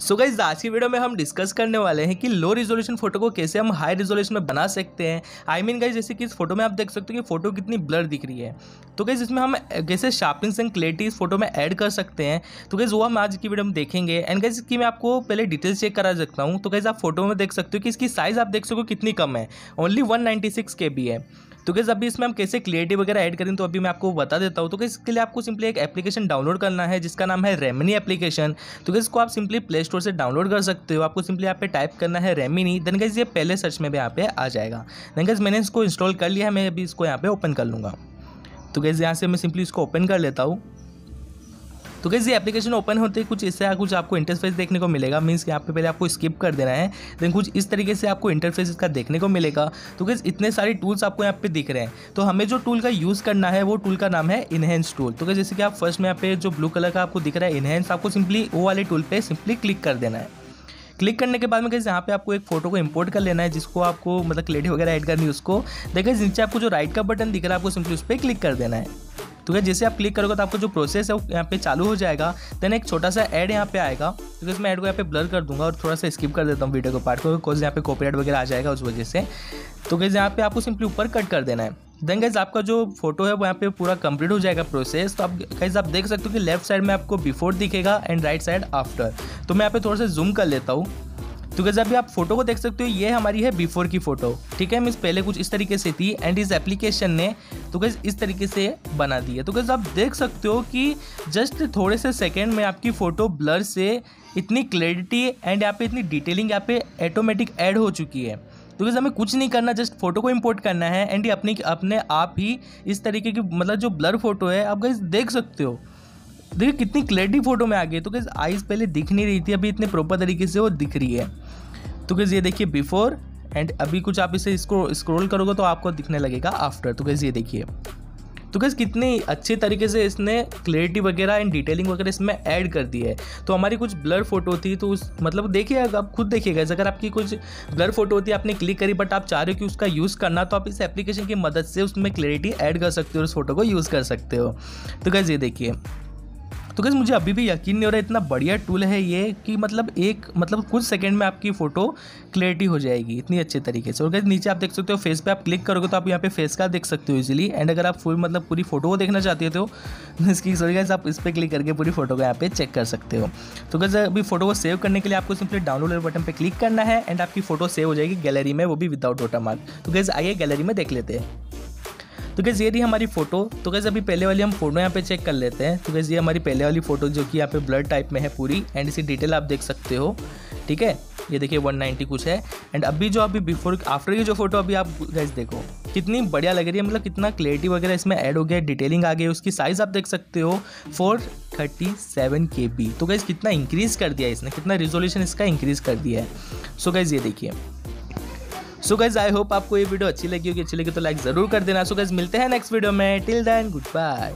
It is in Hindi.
सो गाइज़ आज की वीडियो में हम डिस्कस करने वाले हैं कि लो रिजोल्यूशन फ़ोटो को कैसे हम हाई रिजोल्यूशन में बना सकते हैं। आई मीन गाइज़ जैसे कि इस फ़ोटो में आप देख सकते हो कि फ़ोटो कितनी ब्लर दिख रही है। तो गाइज़ इसमें हम कैसे शार्पनिंग एंड क्लियरिटी इस फ़ोटो में ऐड कर सकते हैं। तो गाइज़ वो हम आज की वीडियो में देखेंगे। एंड गाइज़ की मैं आपको पहले डिटेल्स चेक करा सकता हूँ। तो गाइज़ आप फ़ोटो में देख सकते हो कि इसकी साइज़ आप देख सको कितनी कम है। Only one ninety six K B है। तो कैसे अभी इसमें हम कैसे क्लियरिटी वगैरह ऐड करें तो अभी मैं आपको बता देता हूँ। तो कैसे इसके लिए आपको सिंपली एक एप्लीकेशन डाउनलोड करना है, जिसका नाम है रेमिनी एप्लीकेशन तो कैसे इसको आप सिंपली प्ले स्टोर से डाउनलोड कर सकते हो। आपको सिंपली यहाँ पे टाइप करना है रेमिनी देन कैसे ये पहले सर्च में भी यहाँ पे आ जाएगा। देन कैसे मैंने इसको इंस्टॉल कर लिया है, मैं अभी इसको यहाँ पे ओपन कर लूँगा। तो कैसे यहाँ से मैं सिंपली इसको ओपन कर लेता हूँ। तो कैसे एप्लीकेशन ओपन होते ही कुछ इससे कुछ आपको इंटरफेस देखने को मिलेगा। मीन्स यहाँ पे पहले आपको स्किप कर देना है। देन कुछ इस तरीके से आपको इंटरफेस इसका देखने को मिलेगा। तो कैसे इतने सारे टूल्स आपको यहाँ पे दिख रहे हैं। तो हमें जो टूल का यूज़ करना है, वो टूल का नाम है इनहेंस टूल तो जैसे कि आप फ़र्स्ट में यहाँ पे जो ब्लू कलर का आपको दिख रहा है इनहेंस आपको सिंपली वो वाले टूल पर सिंपली क्लिक कर देना है। क्लिक करने के बाद में कैसे यहाँ पे आपको एक फ़ोटो को इंपोर्ट कर लेना है, जिसको आपको मतलब क्लेटी वगैरह ऐड करनी है उसको। देखिए नीचे आपको जो राइट का बटन दिख रहा है, आपको सिंपली उस पर क्लिक कर देना है। तो क्या जैसे आप क्लिक करोगे तो आपको जो प्रोसेस है वो यहाँ पे चालू हो जाएगा। देन एक छोटा सा ऐड यहाँ पे आएगा। तो इसमें ऐड को यहाँ पे ब्लर कर दूँगा और थोड़ा सा स्किप कर देता हूँ वीडियो को पार्ट को बिकॉज़ यहाँ पे कॉपीराइट वगैरह आ जाएगा उस वजह से। तो कैसे यहाँ पे आपको सिंपली ऊपर कट कर देना है। देन गाइज़ आपका जो फ़ोटो है वो यहाँ पे पूरा कंप्लीट हो जाएगा प्रोसेस तो आप गाइज़ आप देख सकते हो कि लेफ़्ट साइड में आपको बिफोर दिखेगा एंड राइट साइड आफ्टर तो मैं यहाँ पे थोड़ा सा जूम कर लेता हूँ। तो कैसे अभी आप फ़ोटो को देख सकते हो, ये हमारी है बिफोर की फ़ोटो ठीक है, मीन्स पहले कुछ इस तरीके से थी एंड इस एप्लीकेशन ने तो कैसे इस तरीके से बना दी है तो कैसे आप देख सकते हो कि जस्ट थोड़े से सेकेंड में आपकी फ़ोटो ब्लर से इतनी क्लैरिटी एंड यहाँ पे इतनी डिटेलिंग यहाँ पे ऑटोमेटिक ऐड हो चुकी है। तो कैसे हमें कुछ नहीं करना जस्ट फ़ोटो को इंपोर्ट करना है एंड ये अपनी, अपने आप ही इस तरीके की मतलब जो ब्लर फ़ोटो है, आप गाइस देख सकते हो। देखिए, कितनी क्लैरिटी फ़ोटो में आ गई तो कैसे आइज़ पहले दिख नहीं रही थी, अभी इतने प्रॉपर तरीके से वो दिख रही है। तो कैसे ये देखिए बिफोर एंड अभी कुछ आप इसे इसको स्क्रोल करोगे तो आपको दिखने लगेगा आफ्टर तो कैसे ये देखिए। तो कैसे कितनी अच्छे तरीके से इसने क्लियरिटी वगैरह एंड डिटेलिंग वगैरह इसमें ऐड कर दी है। तो हमारी कुछ ब्लर फ़ोटो थी तो उस मतलब देखिए आप खुद देखिएगा, अगर आपकी कुछ ब्लर फ़ोटो होती है, आपने क्लिक करी बट आप चाह रहे हो कि उसका यूज़ करना तो आप इस एप्लीकेशन की मदद से उसमें क्लियरिटी ऐड कर सकते हो उस फ़ोटो को यूज़ कर सकते हो। तो कैसे ये देखिए। तो गैस मुझे अभी भी यकीन नहीं हो रहा इतना बढ़िया टूल है ये कि मतलब एक मतलब कुछ सेकंड में आपकी फ़ोटो क्लियरिटी हो जाएगी इतनी अच्छे तरीके से। और कैसे नीचे आप देख सकते हो फेस पे आप क्लिक करोगे तो आप यहाँ पे फेस का देख सकते हो इजीली एंड अगर आप फुल मतलब पूरी फ़ोटो को देखना चाहते हो तो इसकी सॉरी कैसे आप इस पर क्लिक करके पूरी फ़ोटो को यहाँ पे चेक कर सकते हो। तो कैसे अभी फ़ोटो को सेव करने के लिए आपको सिंपली डाउनलोड बटन पर क्लिक करना है एंड आपकी फ़ोटो सेव हो जाएगी गैलरी में, वो भी विदाउट वोटर मार्क तो कैसे आइए गैलरी में देख लेते हैं। तो कैसे ये रही हमारी फ़ोटो तो कैसे अभी पहले वाली हम फ़ोटो यहाँ पे चेक कर लेते हैं। तो कैसे ये हमारी पहले वाली फ़ोटो जो कि यहाँ पे ब्लड टाइप में है पूरी। एंड इसी डिटेल आप देख सकते हो। ठीक है? ये देखिए 190 कुछ है। एंड अभी जो अभी बिफोर आफ्टर की जो फ़ोटो अभी आप गैस देखो, कितनी बढ़िया लग रही है। मतलब कितना क्लियरिटी वगैरह इसमें ऐड हो गया डिटेलिंग आ गई उसकी साइज़ आप देख सकते हो four thirty seven K B तो गैस कितना इंक्रीज़ कर दिया इसने, कितना रिजोल्यूशन इसका इंक्रीज़ कर दिया है। सो गैस ये देखिए। सो गाइज़ आई होप आपको ये वीडियो अच्छी लगी होगी, अच्छी लगी तो लाइक ज़रूर कर देना। सो गाइज़ मिलते हैं नेक्स्ट वीडियो में। Till then good bye